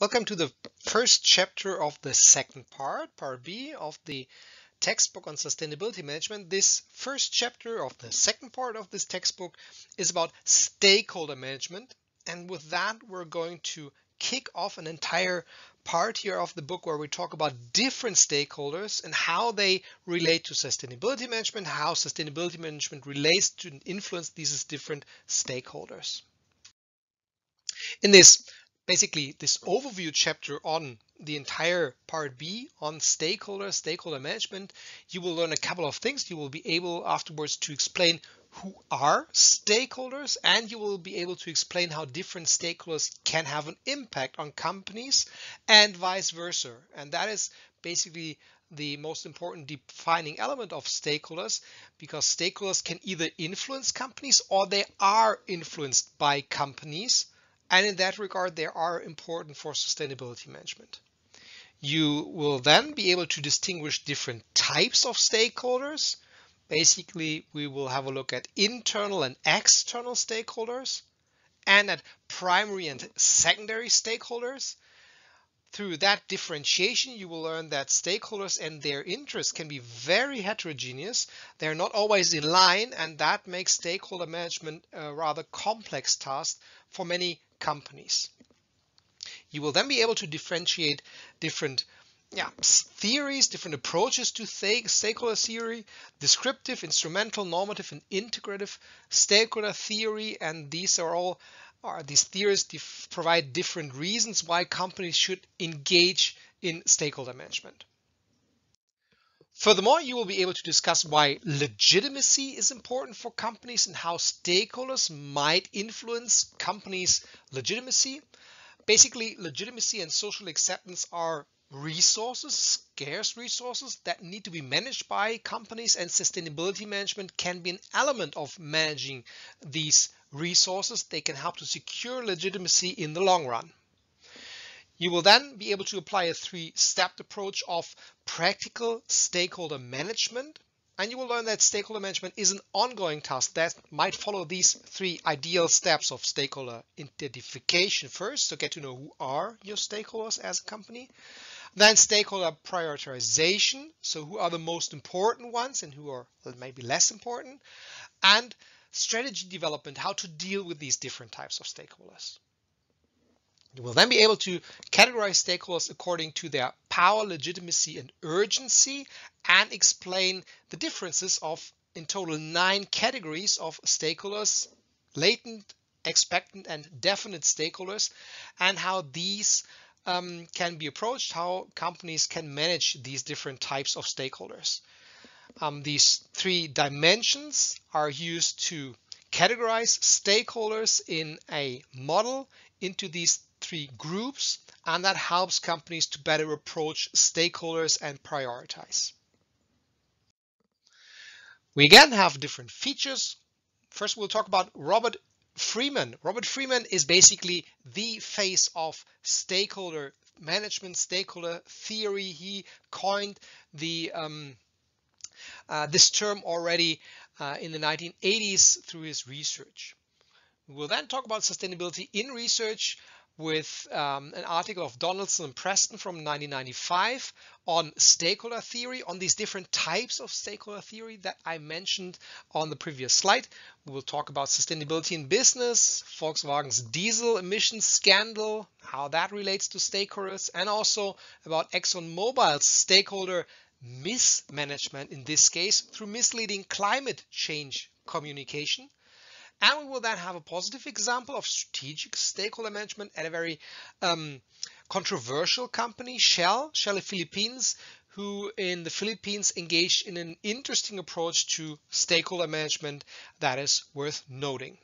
Welcome to the first chapter of the second part, part B of the textbook on sustainability management. This first chapter of the second part of this textbook is about stakeholder management. And with that, we're going to kick off an entire part here of the book where we talk about different stakeholders and how they relate to sustainability management, how sustainability management relates to and influence these different stakeholders. In this basically this overview chapter on the entire part B on stakeholder, stakeholder management, you will learn a couple of things. You will be able afterwards to explain who are stakeholders and you will be able to explain how different stakeholders can have an impact on companies and vice versa. And that is basically the most important defining element of stakeholders because stakeholders can either influence companies or they are influenced by companies and in that regard, they are important for sustainability management. You will then be able to distinguish different types of stakeholders. Basically, we will have a look at internal and external stakeholders and at primary and secondary stakeholders. Through that differentiation, you will learn that stakeholders and their interests can be very heterogeneous. They're not always in line, and that makes stakeholder management a rather complex task for many companies. You will then be able to differentiate different yeah, theories, different approaches to stakeholder theory, descriptive, instrumental, normative, and integrative stakeholder theory. And these are all are these theories dif provide different reasons why companies should engage in stakeholder management. Furthermore, you will be able to discuss why legitimacy is important for companies and how stakeholders might influence companies' legitimacy. Basically, legitimacy and social acceptance are resources, scarce resources that need to be managed by companies and sustainability management can be an element of managing these resources. They can help to secure legitimacy in the long run. You will then be able to apply a three-step approach of practical stakeholder management. And you will learn that stakeholder management is an ongoing task that might follow these three ideal steps of stakeholder identification first, so get to know who are your stakeholders as a company. Then stakeholder prioritization, so who are the most important ones and who are maybe less important. And strategy development, how to deal with these different types of stakeholders. You will then be able to categorize stakeholders according to their power, legitimacy, and urgency, and explain the differences of in total nine categories of stakeholders, latent, expectant, and definite stakeholders, and how these um, can be approached, how companies can manage these different types of stakeholders. Um, these three dimensions are used to categorize stakeholders in a model into these three groups, and that helps companies to better approach stakeholders and prioritize. We again have different features. First, we'll talk about Robert Freeman. Robert Freeman is basically the face of stakeholder management, stakeholder theory. He coined the um, uh, this term already uh, in the 1980s through his research. We'll then talk about sustainability in research with um, an article of Donaldson and Preston from 1995 on stakeholder theory, on these different types of stakeholder theory that I mentioned on the previous slide. We will talk about sustainability in business, Volkswagen's diesel emissions scandal, how that relates to stakeholders, and also about ExxonMobil's stakeholder mismanagement in this case through misleading climate change communication. And we will then have a positive example of strategic stakeholder management at a very um, controversial company, Shell, Shell Philippines, who in the Philippines engaged in an interesting approach to stakeholder management that is worth noting.